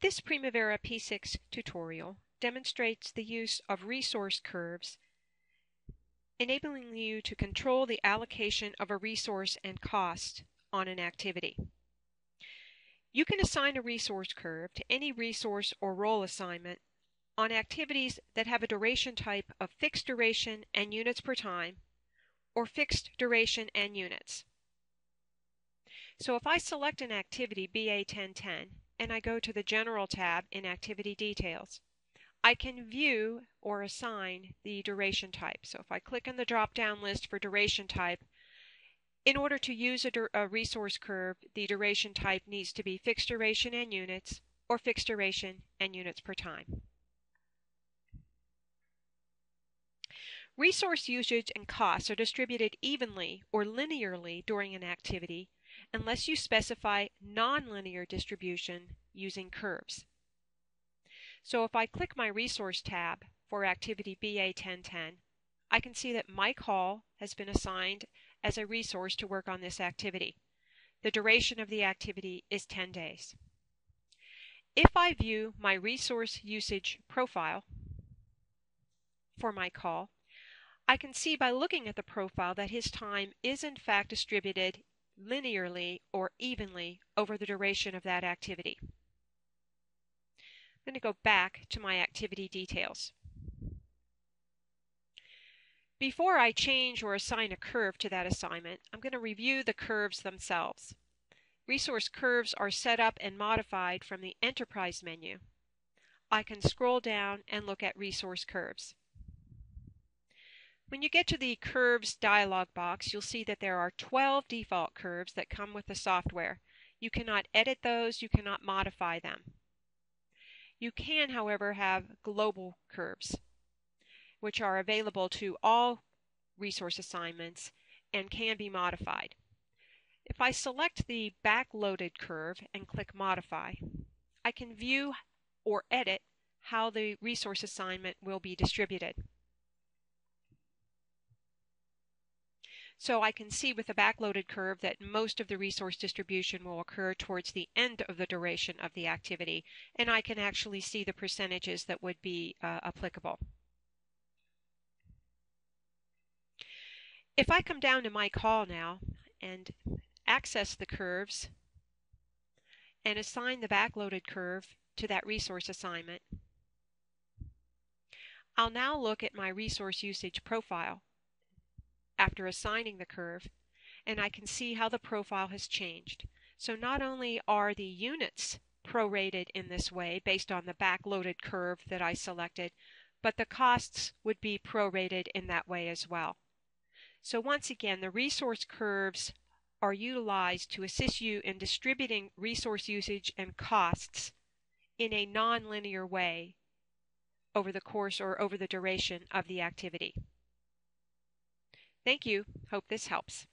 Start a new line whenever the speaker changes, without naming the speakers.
This Primavera P6 tutorial demonstrates the use of resource curves enabling you to control the allocation of a resource and cost on an activity. You can assign a resource curve to any resource or role assignment on activities that have a duration type of fixed duration and units per time or fixed duration and units. So if I select an activity BA1010 and I go to the General tab in Activity Details, I can view or assign the duration type. So if I click on the drop-down list for duration type, in order to use a, a, resource curve, the duration type needs to be fixed duration and units or fixed duration and units per time. Resource usage and costs are distributed evenly or linearly during an activity unless you specify nonlinear distribution using curves. So if I click my Resource tab for Activity BA1010, I can see that Mike Hall has been assigned as a resource to work on this activity. The duration of the activity is 10 days. If I view my resource usage profile for Mike Hall, I can see by looking at the profile that his time is in fact distributed linearly or evenly over the duration of that activity. I'm going to go back to my activity details. Before I change or assign a curve to that assignment, I'm going to review the curves themselves. Resource curves are set up and modified from the Enterprise menu. I can scroll down and look at resource curves. When you get to the Curves dialog box, you'll see that there are 12 default curves that come with the software. You cannot edit those, you cannot modify them. You can, however, have global curves, which are available to all resource assignments and can be modified. If I select the backloaded curve and click Modify, I can view or edit how the resource assignment will be distributed. So I can see with the backloaded curve that most of the resource distribution will occur towards the end of the duration of the activity, and I can actually see the percentages that would be uh, applicable. If I come down to Mike Hall now and access the curves and assign the backloaded curve to that resource assignment, I'll now look at my resource usage profile after assigning the curve, and I can see how the profile has changed. So not only are the units prorated in this way based on the backloaded curve that I selected, but the costs would be prorated in that way as well. So once again, the resource curves are utilized to assist you in distributing resource usage and costs in a nonlinear way over the course or over the duration of the activity. Thank you. Hope this helps.